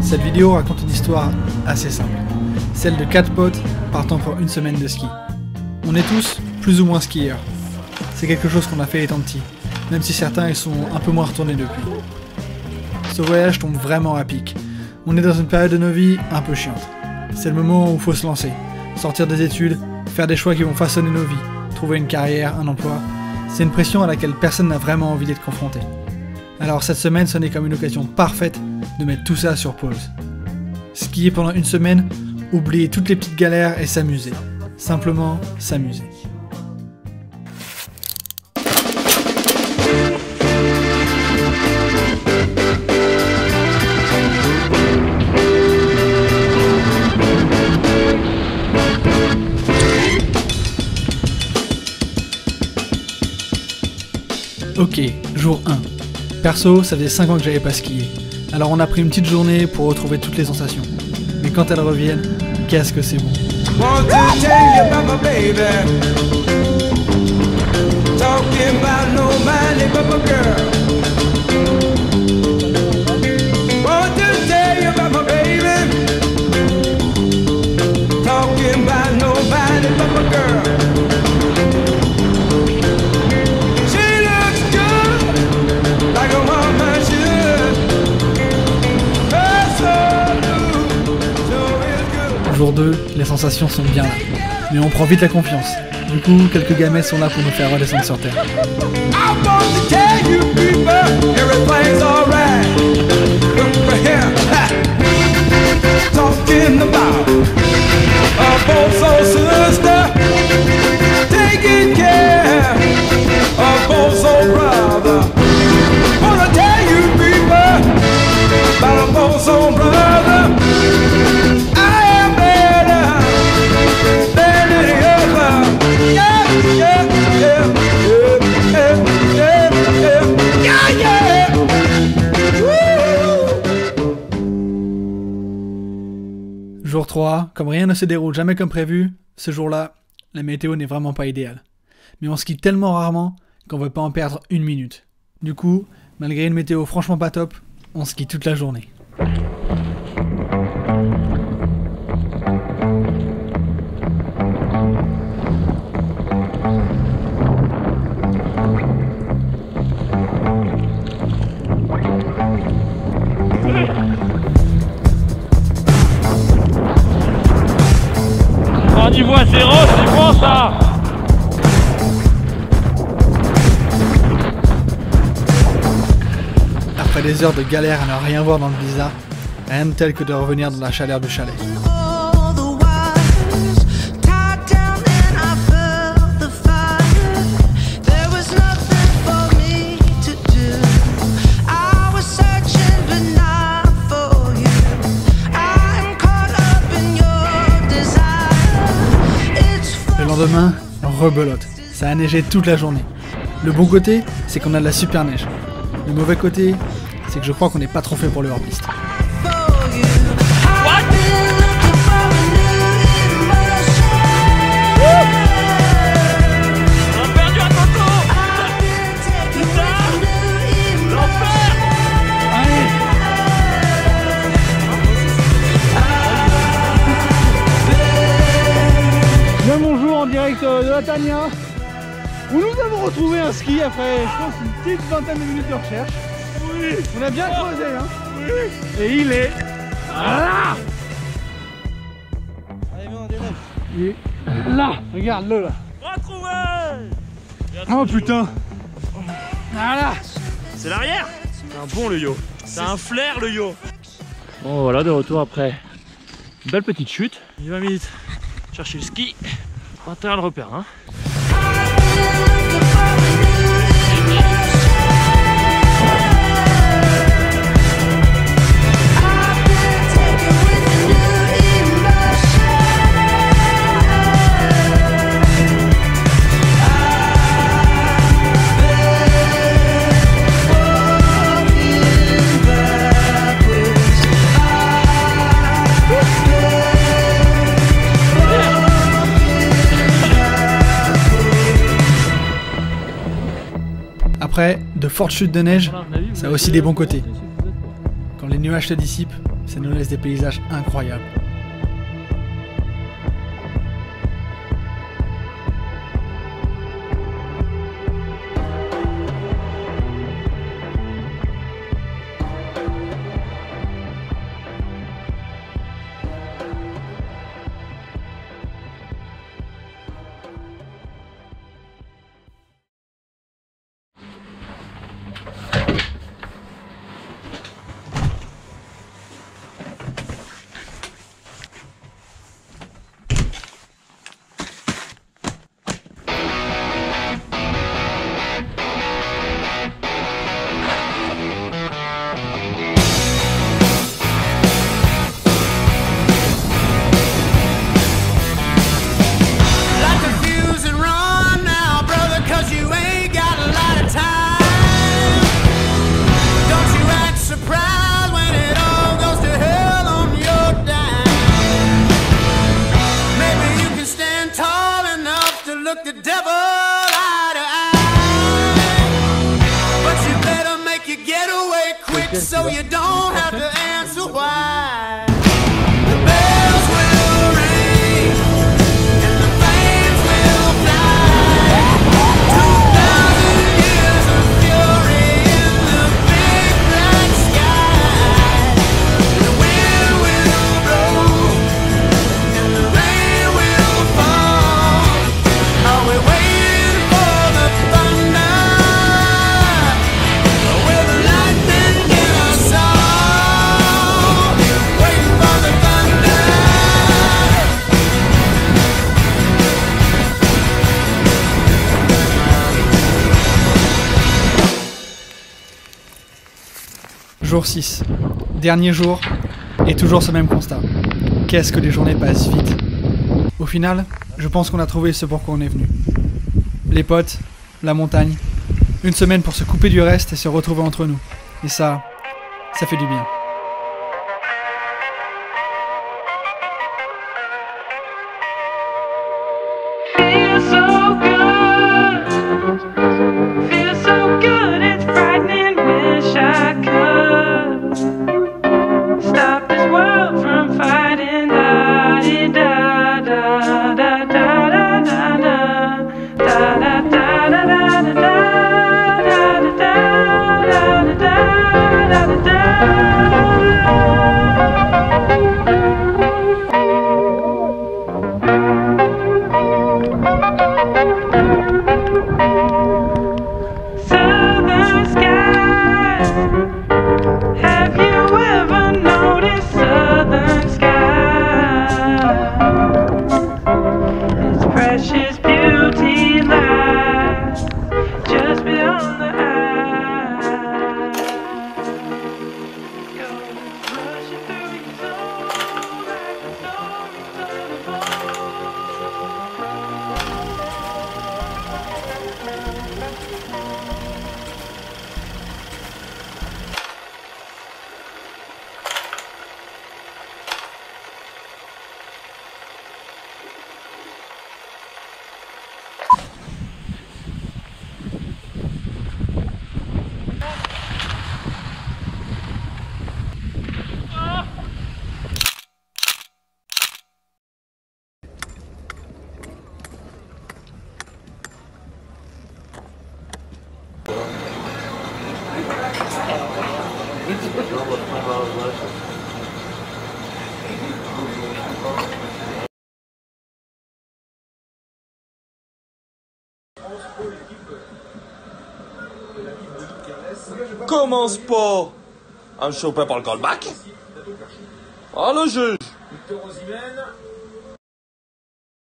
Cette vidéo raconte une histoire assez simple. Celle de quatre potes partant pour une semaine de ski. On est tous plus ou moins skieurs. C'est quelque chose qu'on a fait étant petit, même si certains y sont un peu moins retournés depuis. Ce voyage tombe vraiment à pic. On est dans une période de nos vies un peu chiante. C'est le moment où il faut se lancer, sortir des études, faire des choix qui vont façonner nos vies, trouver une carrière, un emploi. C'est une pression à laquelle personne n'a vraiment envie d'être confronté. Alors cette semaine sonnait comme une occasion parfaite de mettre tout ça sur pause. Skier pendant une semaine, oublier toutes les petites galères et s'amuser. Simplement s'amuser. Ok, jour 1. Perso, ça faisait 5 ans que j'avais pas skié. Alors on a pris une petite journée pour retrouver toutes les sensations. Mais quand elles reviennent, qu'est-ce que c'est bon. Girl. Jour 2, les sensations sont bien là. Mais on prend vite la confiance. Du coup, quelques gamets sont là pour nous faire redescendre sur terre. Jour 3, comme rien ne se déroule jamais comme prévu, ce jour-là, la météo n'est vraiment pas idéale. Mais on skie tellement rarement qu'on veut pas en perdre une minute. Du coup, malgré une météo franchement pas top, on skie toute la journée. des heures de galère à ne rien voir dans le bizarre, rien de tel que de revenir dans la chaleur du chalet. lendemain, rebelote. Ça a neigé toute la journée. Le bon côté, c'est qu'on a de la super neige. Le mauvais côté, c'est que je crois qu'on n'est pas trop fait pour le hors-piste. direct euh, de la Tania. Où nous avons retrouvé un ski après je pense une petite vingtaine de minutes de recherche. Oui. On a bien creusé hein. Oui. Et il est là. Allez viens on démarre. Il est là, regarde-le là. Retrouvé Oh putain. Voilà. C'est l'arrière C'est un bon le yo C'est un flair le yo Bon voilà de retour après une belle petite chute. Il va vite chercher le ski. Pas intérêt à le repère hein. après, de fortes chutes de neige, ça a aussi des bons côtés. Quand les nuages se dissipent, ça nous laisse des paysages incroyables. Jour 6. Dernier jour, et toujours ce même constat. Qu'est-ce que les journées passent vite. Au final, je pense qu'on a trouvé ce pourquoi on est venu. Les potes, la montagne, une semaine pour se couper du reste et se retrouver entre nous. Et ça, ça fait du bien. Commence pas en chopé par le callback. Ah, le juge. Victor Rosimène.